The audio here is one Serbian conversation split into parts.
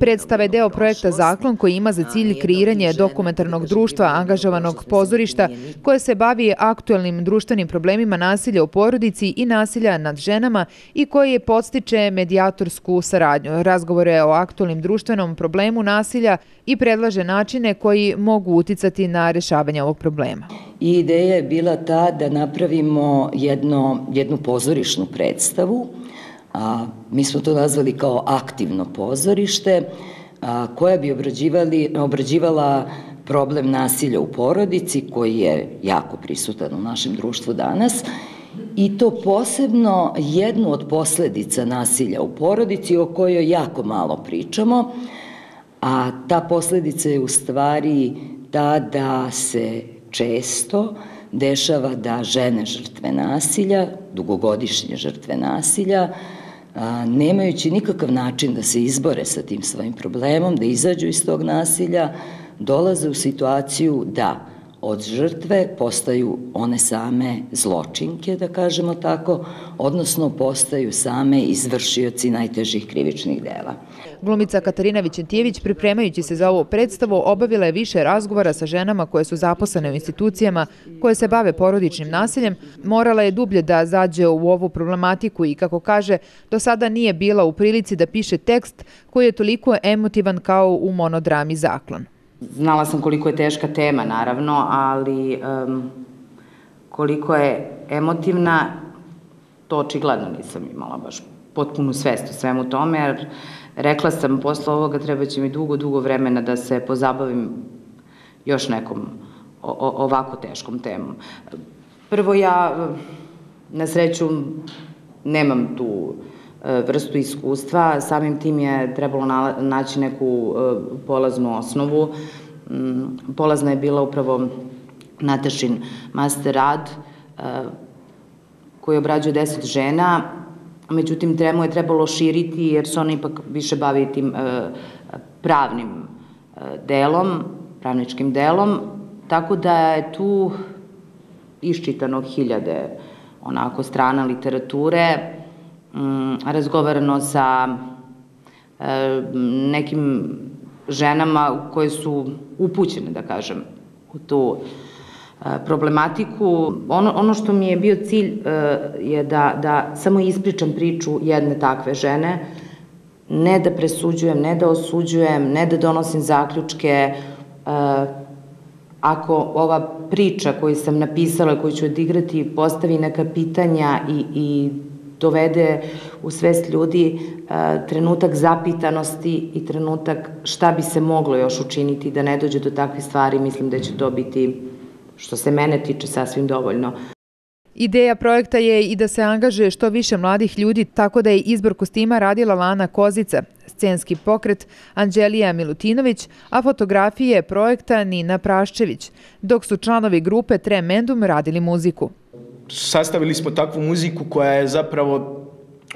Predstava je deo projekta Zaklon koji ima za cilj kreiranje dokumentarnog društva angažovanog pozorišta koje se bavi aktuelnim društvenim problemima nasilja u porodici i nasilja nad ženama i koji podstiče medijatorsku saradnju. Razgovore o aktuelnim društvenom problemu nasilja i predlaže načine koji mogu uticati na rešavanje ovog problema. I ideja je bila ta da napravimo jedno, jednu pozorišnu predstavu a, mi smo to nazvali kao aktivno pozorište, a, koja bi obrađivala problem nasilja u porodici, koji je jako prisutan u našem društvu danas, i to posebno jednu od posledica nasilja u porodici o kojoj jako malo pričamo, a ta posledica je u stvari ta da se često dešava da žene žrtve nasilja, dugogodišnje žrtve nasilja, nemajući nikakav način da se izbore sa tim svojim problemom, da izađu iz tog nasilja, dolaze u situaciju da od žrtve postaju one same zločinke, da kažemo tako, odnosno postaju same izvršioci najtežih krivičnih dela. Glumica Katarina Vićentijević, pripremajući se za ovu predstavu, obavila je više razgovora sa ženama koje su zaposlene u institucijama koje se bave porodičnim nasiljem. Morala je dublje da zađe u ovu problematiku i, kako kaže, do sada nije bila u prilici da piše tekst koji je toliko emotivan kao u monodrami Zaklon. Znala sam koliko je teška tema, naravno, ali um, koliko je emotivna, to očigledno nisam imala baš potpunu svest o svemu tome, jer rekla sam, posle ovoga treba će mi dugo, dugo vremena da se pozabavim još nekom o, ovako teškom temom. Prvo, ja na sreću nemam tu e, vrstu iskustva, samim tim je trebalo naći neku e, polaznu osnovu. Mm, polazna je bila upravo Natašin master rad, e, koji obrađuje deset žena, međutim, tremu je trebalo širiti jer se ona ipak više bavi tim e, pravnim e, delom, pravničkim delom, tako da je tu iščitano hiljade onako strana literature, mm, razgovarano sa e, nekim ženama koje su upućene, da kažem, u tu problematiku. Ono, ono što mi je bio cilj e, je da, da samo ispričam priču jedne takve žene, ne da presuđujem, ne da osuđujem, ne da donosim zaključke. E, ako ova priča koju sam napisala, koju ću odigrati, postavi neka pitanja i, i dovede u svest ljudi e, trenutak zapitanosti i trenutak šta bi se moglo još učiniti da ne dođe do takve stvari, mislim da će to biti što se mene tiče sasvim dovoljno. Ideja projekta je i da se angažuje što više mladih ljudi, tako da je izbor kostima radila Lana Kozica, scenski pokret Anđelija Milutinović, a fotografije projekta Nina Praščević, dok su članovi grupe Tremendum radili muziku. Sastavili smo takvu muziku koja je zapravo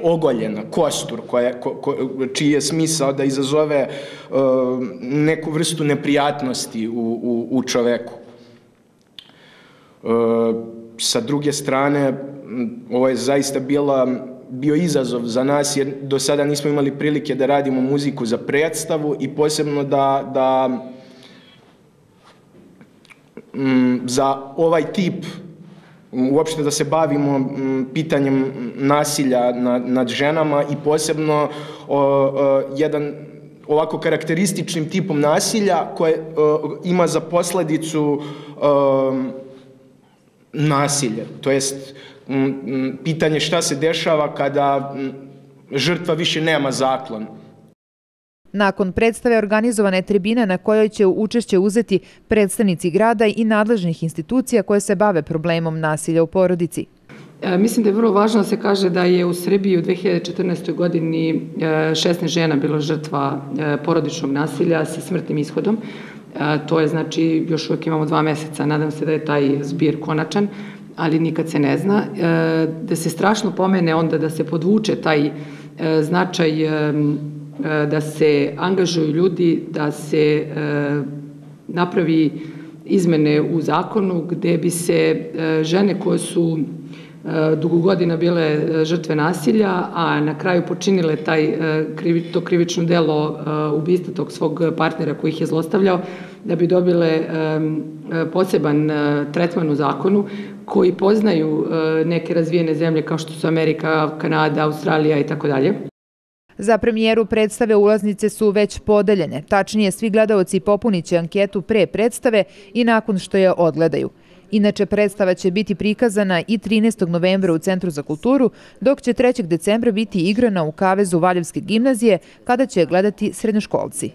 ogoljena, kostur, koja, ko, ko, čiji je smisao da izazove uh, neku vrstu neprijatnosti u, u, u čoveku. Sa druge strane, ovo je zaista bila, bio izazov za nas jer do sada nismo imali prilike da radimo muziku za predstavu i posebno da, da m, za ovaj tip uopšte da se bavimo pitanjem nasilja nad, nad ženama i posebno o, o, jedan ovako karakterističnim tipom nasilja koje o, ima za posledicu o, nasilje, to jest pitanje šta se dešava kada žrtva više nema zaklon. Nakon predstave organizovane tribine na kojoj će učešće uzeti predstavnici grada i nadležnih institucija koje se bave problemom nasilja u porodici. E, mislim da je vrlo važno da se kaže da je u Srbiji u 2014. godini 16 e, žena bilo žrtva e, porodičnog nasilja sa smrtnim ishodom. To je znači, još uvek imamo dva meseca, nadam se da je taj zbir konačan, ali nikad se ne zna. Da se strašno pomene onda da se podvuče taj značaj da se angažuju ljudi, da se napravi izmene u zakonu gde bi se žene koje su dugo godina bile žrtve nasilja, a na kraju počinile taj, to krivično delo ubistva tog svog partnera koji ih je zlostavljao, da bi dobile poseban tretman u zakonu koji poznaju neke razvijene zemlje kao što su Amerika, Kanada, Australija i tako dalje. Za premijeru predstave ulaznice su već podeljene. Tačnije, svi gledalci popunit će anketu pre predstave i nakon što je odgledaju. Inače, predstava će biti prikazana i 13. novembra u Centru za kulturu, dok će 3. decembra biti igrana u Kavezu Valjevske gimnazije, kada će gledati srednjoškolci.